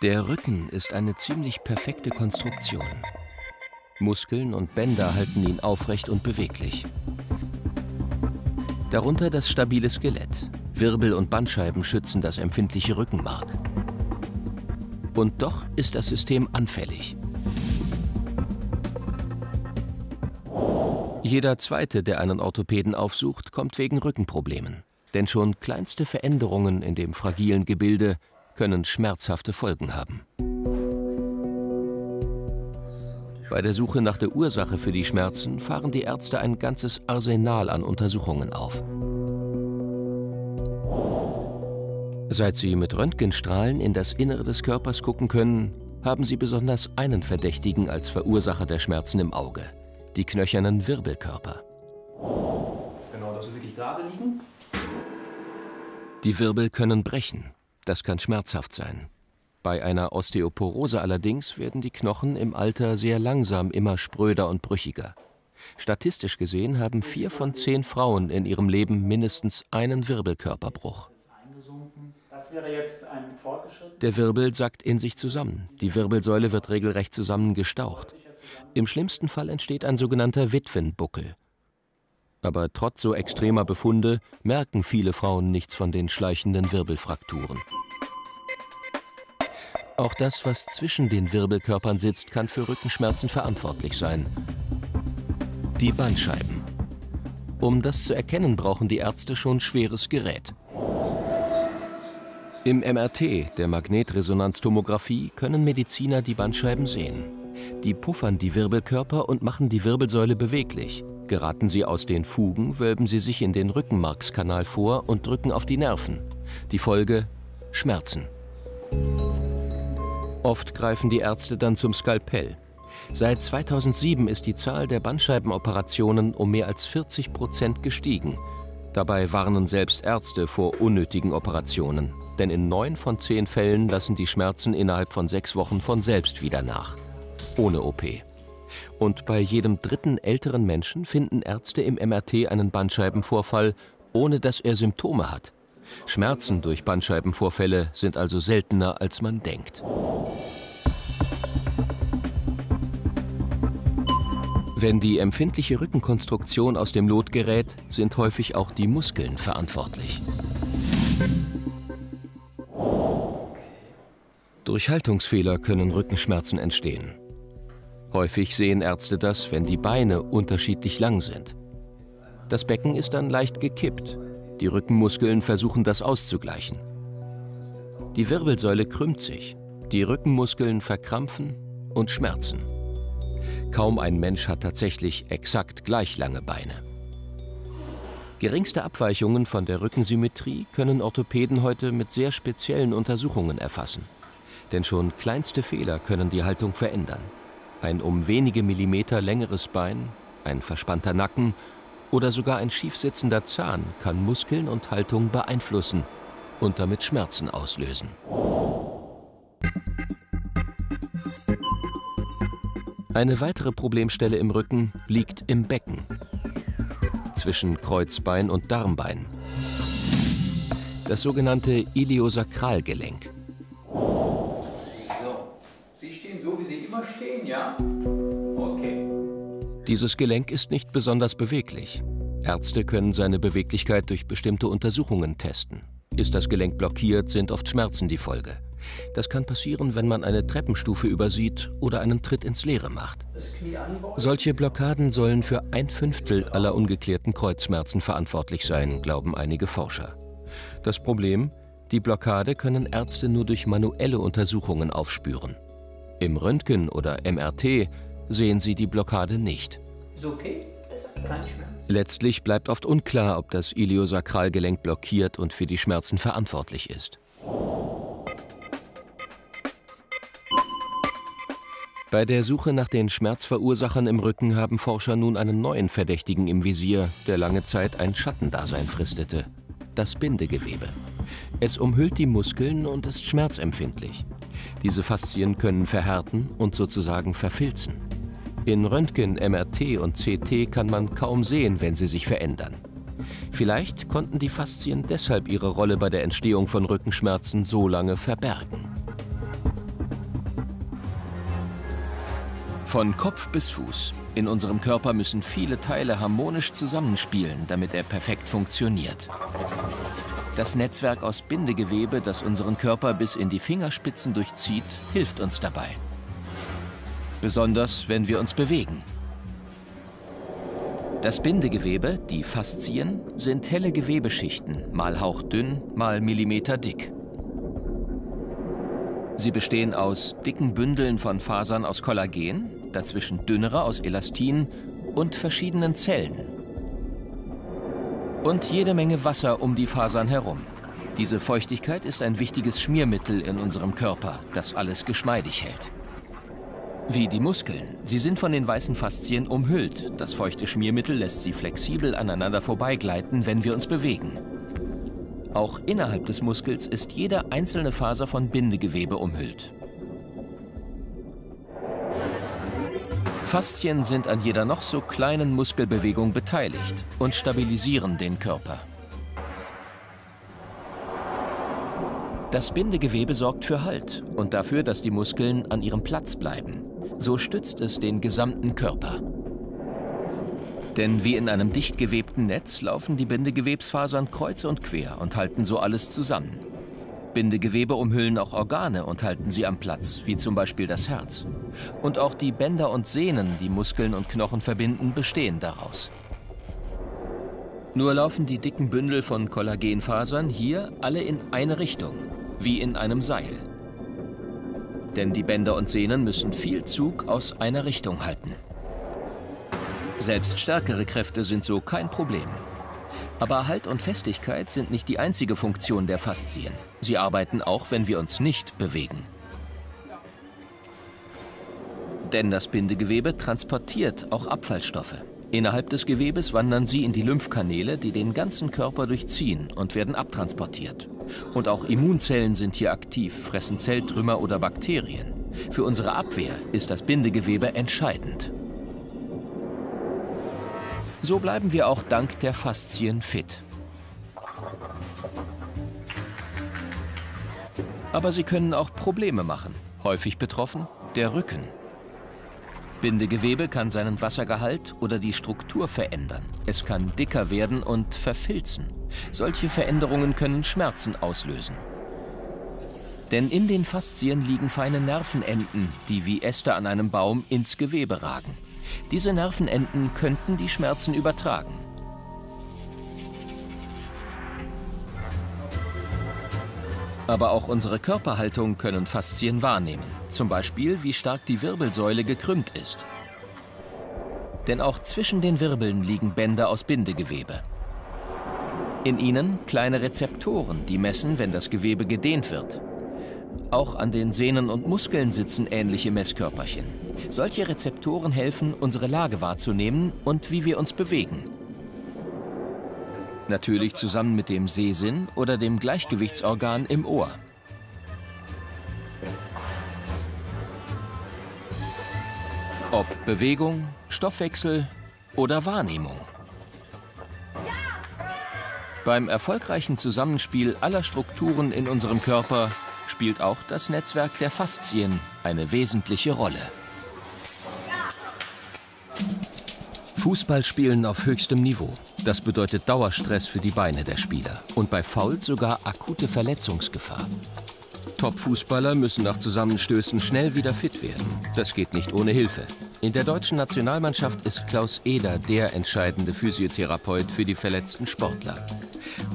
Der Rücken ist eine ziemlich perfekte Konstruktion. Muskeln und Bänder halten ihn aufrecht und beweglich. Darunter das stabile Skelett. Wirbel und Bandscheiben schützen das empfindliche Rückenmark. Und doch ist das System anfällig. Jeder Zweite, der einen Orthopäden aufsucht, kommt wegen Rückenproblemen. Denn schon kleinste Veränderungen in dem fragilen Gebilde können schmerzhafte Folgen haben. Bei der Suche nach der Ursache für die Schmerzen fahren die Ärzte ein ganzes Arsenal an Untersuchungen auf. Seit sie mit Röntgenstrahlen in das Innere des Körpers gucken können, haben sie besonders einen Verdächtigen als Verursacher der Schmerzen im Auge – die knöchernen Wirbelkörper. Genau, dass Sie wirklich gerade liegen. Die Wirbel können brechen. Das kann schmerzhaft sein. Bei einer Osteoporose allerdings werden die Knochen im Alter sehr langsam immer spröder und brüchiger. Statistisch gesehen haben vier von zehn Frauen in ihrem Leben mindestens einen Wirbelkörperbruch. Der Wirbel sackt in sich zusammen. Die Wirbelsäule wird regelrecht zusammengestaucht. Im schlimmsten Fall entsteht ein sogenannter Witwenbuckel. Aber trotz so extremer Befunde merken viele Frauen nichts von den schleichenden Wirbelfrakturen. Auch das, was zwischen den Wirbelkörpern sitzt, kann für Rückenschmerzen verantwortlich sein. Die Bandscheiben. Um das zu erkennen, brauchen die Ärzte schon schweres Gerät. Im MRT, der Magnetresonanztomographie, können Mediziner die Bandscheiben sehen. Die puffern die Wirbelkörper und machen die Wirbelsäule beweglich. Geraten sie aus den Fugen, wölben sie sich in den Rückenmarkskanal vor und drücken auf die Nerven. Die Folge Schmerzen. Oft greifen die Ärzte dann zum Skalpell. Seit 2007 ist die Zahl der Bandscheibenoperationen um mehr als 40 Prozent gestiegen. Dabei warnen selbst Ärzte vor unnötigen Operationen. Denn in neun von zehn Fällen lassen die Schmerzen innerhalb von sechs Wochen von selbst wieder nach ohne OP. Und bei jedem dritten älteren Menschen finden Ärzte im MRT einen Bandscheibenvorfall, ohne dass er Symptome hat. Schmerzen durch Bandscheibenvorfälle sind also seltener, als man denkt. Wenn die empfindliche Rückenkonstruktion aus dem Lot gerät, sind häufig auch die Muskeln verantwortlich. Durch Haltungsfehler können Rückenschmerzen entstehen. Häufig sehen Ärzte das, wenn die Beine unterschiedlich lang sind. Das Becken ist dann leicht gekippt. Die Rückenmuskeln versuchen das auszugleichen. Die Wirbelsäule krümmt sich, die Rückenmuskeln verkrampfen und schmerzen. Kaum ein Mensch hat tatsächlich exakt gleich lange Beine. Geringste Abweichungen von der Rückensymmetrie können Orthopäden heute mit sehr speziellen Untersuchungen erfassen. Denn schon kleinste Fehler können die Haltung verändern. Ein um wenige Millimeter längeres Bein, ein verspannter Nacken oder sogar ein schiefsitzender Zahn kann Muskeln und Haltung beeinflussen und damit Schmerzen auslösen. Eine weitere Problemstelle im Rücken liegt im Becken, zwischen Kreuzbein und Darmbein. Das sogenannte Iliosakralgelenk. Ja? Okay. Dieses Gelenk ist nicht besonders beweglich. Ärzte können seine Beweglichkeit durch bestimmte Untersuchungen testen. Ist das Gelenk blockiert, sind oft Schmerzen die Folge. Das kann passieren, wenn man eine Treppenstufe übersieht oder einen Tritt ins Leere macht. Solche Blockaden sollen für ein Fünftel aller ungeklärten Kreuzschmerzen verantwortlich sein, glauben einige Forscher. Das Problem? Die Blockade können Ärzte nur durch manuelle Untersuchungen aufspüren. Im Röntgen oder MRT sehen sie die Blockade nicht. Ist okay? Letztlich bleibt oft unklar, ob das Iliosakralgelenk blockiert und für die Schmerzen verantwortlich ist. Bei der Suche nach den Schmerzverursachern im Rücken haben Forscher nun einen neuen Verdächtigen im Visier, der lange Zeit ein Schattendasein fristete. Das Bindegewebe. Es umhüllt die Muskeln und ist schmerzempfindlich. Diese Faszien können verhärten und sozusagen verfilzen. In Röntgen, MRT und CT kann man kaum sehen, wenn sie sich verändern. Vielleicht konnten die Faszien deshalb ihre Rolle bei der Entstehung von Rückenschmerzen so lange verbergen. Von Kopf bis Fuß. In unserem Körper müssen viele Teile harmonisch zusammenspielen, damit er perfekt funktioniert. Das Netzwerk aus Bindegewebe, das unseren Körper bis in die Fingerspitzen durchzieht, hilft uns dabei. Besonders, wenn wir uns bewegen. Das Bindegewebe, die Faszien, sind helle Gewebeschichten, mal hauchdünn, mal millimeterdick. Sie bestehen aus dicken Bündeln von Fasern aus Kollagen, dazwischen dünnere aus Elastin und verschiedenen Zellen. Und jede Menge Wasser um die Fasern herum. Diese Feuchtigkeit ist ein wichtiges Schmiermittel in unserem Körper, das alles geschmeidig hält. Wie die Muskeln. Sie sind von den weißen Faszien umhüllt. Das feuchte Schmiermittel lässt sie flexibel aneinander vorbeigleiten, wenn wir uns bewegen. Auch innerhalb des Muskels ist jede einzelne Faser von Bindegewebe umhüllt. Faszien sind an jeder noch so kleinen Muskelbewegung beteiligt und stabilisieren den Körper. Das Bindegewebe sorgt für Halt und dafür, dass die Muskeln an ihrem Platz bleiben. So stützt es den gesamten Körper. Denn wie in einem dicht gewebten Netz laufen die Bindegewebsfasern kreuz und quer und halten so alles zusammen. Bindegewebe umhüllen auch Organe und halten sie am Platz, wie zum Beispiel das Herz. Und auch die Bänder und Sehnen, die Muskeln und Knochen verbinden, bestehen daraus. Nur laufen die dicken Bündel von Kollagenfasern hier alle in eine Richtung, wie in einem Seil. Denn die Bänder und Sehnen müssen viel Zug aus einer Richtung halten. Selbst stärkere Kräfte sind so kein Problem. Aber Halt und Festigkeit sind nicht die einzige Funktion der Faszien. Sie arbeiten auch, wenn wir uns nicht bewegen. Denn das Bindegewebe transportiert auch Abfallstoffe. Innerhalb des Gewebes wandern sie in die Lymphkanäle, die den ganzen Körper durchziehen und werden abtransportiert. Und auch Immunzellen sind hier aktiv, fressen Zelltrümmer oder Bakterien. Für unsere Abwehr ist das Bindegewebe entscheidend. So bleiben wir auch dank der Faszien fit. Aber sie können auch Probleme machen. Häufig betroffen der Rücken. Bindegewebe kann seinen Wassergehalt oder die Struktur verändern. Es kann dicker werden und verfilzen. Solche Veränderungen können Schmerzen auslösen. Denn in den Faszien liegen feine Nervenenden, die wie Äste an einem Baum ins Gewebe ragen. Diese Nervenenden könnten die Schmerzen übertragen. Aber auch unsere Körperhaltung können Faszien wahrnehmen. Zum Beispiel, wie stark die Wirbelsäule gekrümmt ist. Denn auch zwischen den Wirbeln liegen Bänder aus Bindegewebe. In ihnen kleine Rezeptoren, die messen, wenn das Gewebe gedehnt wird. Auch an den Sehnen und Muskeln sitzen ähnliche Messkörperchen. Solche Rezeptoren helfen, unsere Lage wahrzunehmen und wie wir uns bewegen. Natürlich zusammen mit dem Sehsinn oder dem Gleichgewichtsorgan im Ohr. Ob Bewegung, Stoffwechsel oder Wahrnehmung. Beim erfolgreichen Zusammenspiel aller Strukturen in unserem Körper spielt auch das Netzwerk der Faszien eine wesentliche Rolle. Fußballspielen auf höchstem Niveau. Das bedeutet Dauerstress für die Beine der Spieler und bei Fouls sogar akute Verletzungsgefahr. Top-Fußballer müssen nach Zusammenstößen schnell wieder fit werden. Das geht nicht ohne Hilfe. In der deutschen Nationalmannschaft ist Klaus Eder der entscheidende Physiotherapeut für die verletzten Sportler.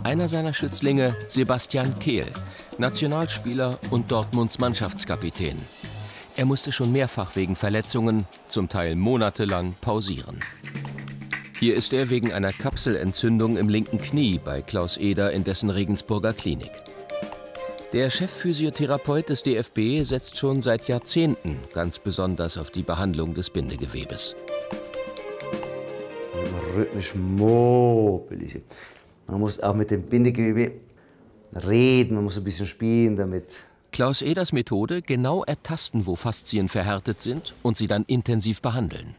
Einer seiner Schützlinge, Sebastian Kehl, Nationalspieler und Dortmunds Mannschaftskapitän. Er musste schon mehrfach wegen Verletzungen, zum Teil monatelang, pausieren. Hier ist er wegen einer Kapselentzündung im linken Knie bei Klaus Eder in dessen Regensburger Klinik. Der Chefphysiotherapeut des DFB setzt schon seit Jahrzehnten ganz besonders auf die Behandlung des Bindegewebes. Rhythmisch mobilisieren. Man muss auch mit dem Bindegewebe reden, man muss ein bisschen spielen damit. Klaus Eders Methode genau ertasten, wo Faszien verhärtet sind und sie dann intensiv behandeln.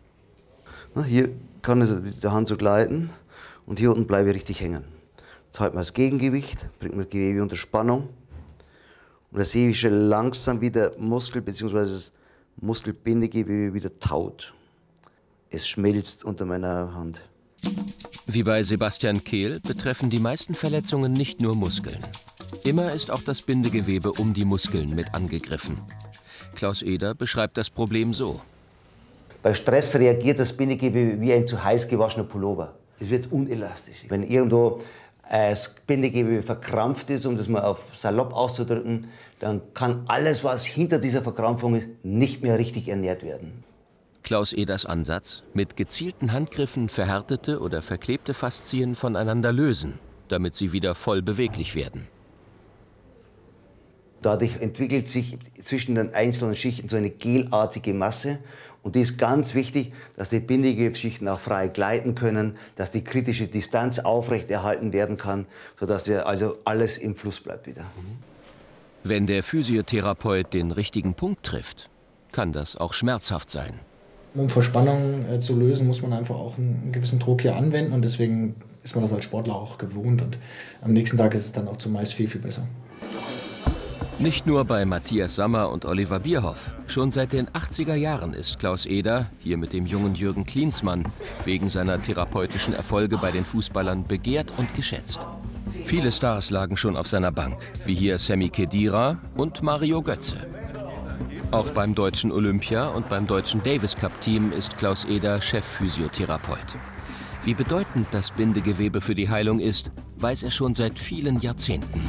Hier kann es mit der Hand so gleiten und hier unten bleibe ich richtig hängen. Jetzt halten wir das Gegengewicht, bringt man das Gewebe unter Spannung. Und da sehe ich schon langsam, wie der Muskel bzw. das Muskelbindegewebe wieder taut. Es schmilzt unter meiner Hand. Wie bei Sebastian Kehl betreffen die meisten Verletzungen nicht nur Muskeln. Immer ist auch das Bindegewebe um die Muskeln mit angegriffen. Klaus Eder beschreibt das Problem so. Bei Stress reagiert das Bindegewebe wie ein zu heiß gewaschener Pullover. Es wird unelastisch. Wenn irgendwo das Bindegewebe verkrampft ist, um das mal auf salopp auszudrücken, dann kann alles, was hinter dieser Verkrampfung ist, nicht mehr richtig ernährt werden. Klaus Eders Ansatz, mit gezielten Handgriffen verhärtete oder verklebte Faszien voneinander lösen, damit sie wieder voll beweglich werden. Dadurch entwickelt sich zwischen den einzelnen Schichten so eine gelartige Masse. Und die ist ganz wichtig, dass die Bindegewebsschichten auch frei gleiten können, dass die kritische Distanz aufrechterhalten werden kann, sodass ja also alles im Fluss bleibt wieder. Wenn der Physiotherapeut den richtigen Punkt trifft, kann das auch schmerzhaft sein. Um Verspannung äh, zu lösen, muss man einfach auch einen, einen gewissen Druck hier anwenden und deswegen ist man das als Sportler auch gewohnt und am nächsten Tag ist es dann auch zumeist viel, viel besser. Nicht nur bei Matthias Sammer und Oliver Bierhoff. Schon seit den 80er Jahren ist Klaus Eder, hier mit dem jungen Jürgen Klinsmann, wegen seiner therapeutischen Erfolge bei den Fußballern begehrt und geschätzt. Viele Stars lagen schon auf seiner Bank, wie hier Sammy Kedira und Mario Götze. Auch beim deutschen Olympia und beim deutschen Davis Cup Team ist Klaus Eder Chefphysiotherapeut. Wie bedeutend das Bindegewebe für die Heilung ist, weiß er schon seit vielen Jahrzehnten.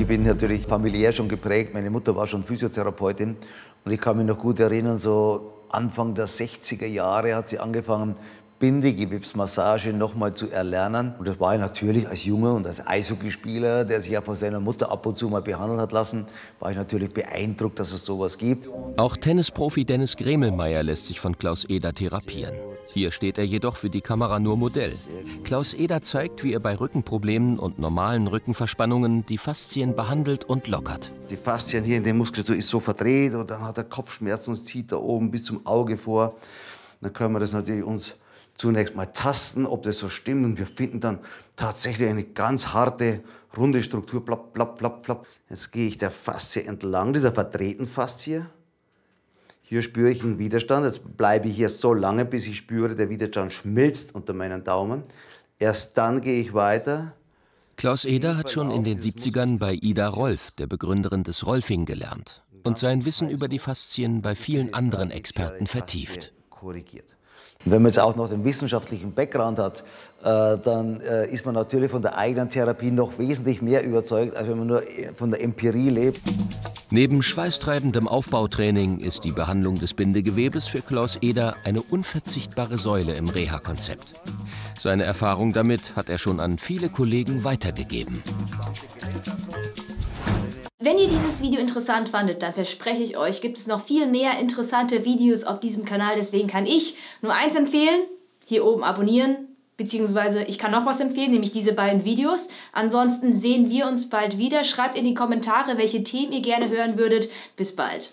Ich bin natürlich familiär schon geprägt. Meine Mutter war schon Physiotherapeutin. Und ich kann mich noch gut erinnern, so Anfang der 60er Jahre hat sie angefangen, Bindegewebsmassage nochmal zu erlernen. Und das war ich natürlich als Junge und als Eishockeyspieler, der sich ja von seiner Mutter ab und zu mal behandeln hat lassen, war ich natürlich beeindruckt, dass es sowas gibt. Auch Tennisprofi Dennis Gremelmeier lässt sich von Klaus Eder therapieren. Hier steht er jedoch für die Kamera nur Modell. Klaus Eder zeigt, wie er bei Rückenproblemen und normalen Rückenverspannungen die Faszien behandelt und lockert. Die Faszien hier in der Muskulatur ist so verdreht und dann hat er Kopfschmerzen und zieht da oben bis zum Auge vor. Dann können wir das natürlich uns zunächst mal tasten, ob das so stimmt und wir finden dann tatsächlich eine ganz harte, runde Struktur. Plapp, plapp, plapp, plapp. Jetzt gehe ich der Faszie entlang, dieser verdrehten Faszie hier spüre ich einen Widerstand. Jetzt bleibe ich hier so lange, bis ich spüre, der Widerstand schmilzt unter meinen Daumen. Erst dann gehe ich weiter. Klaus Eder hat schon in den 70ern bei Ida Rolf, der Begründerin des Rolfing, gelernt und sein Wissen über die Faszien bei vielen anderen Experten vertieft. Korrigiert. Wenn man jetzt auch noch den wissenschaftlichen Background hat, äh, dann äh, ist man natürlich von der eigenen Therapie noch wesentlich mehr überzeugt, als wenn man nur äh, von der Empirie lebt. Neben schweißtreibendem Aufbautraining ist die Behandlung des Bindegewebes für Klaus Eder eine unverzichtbare Säule im Reha-Konzept. Seine Erfahrung damit hat er schon an viele Kollegen weitergegeben. Wenn ihr dieses Video interessant fandet, dann verspreche ich euch, gibt es noch viel mehr interessante Videos auf diesem Kanal. Deswegen kann ich nur eins empfehlen, hier oben abonnieren, beziehungsweise ich kann noch was empfehlen, nämlich diese beiden Videos. Ansonsten sehen wir uns bald wieder. Schreibt in die Kommentare, welche Themen ihr gerne hören würdet. Bis bald.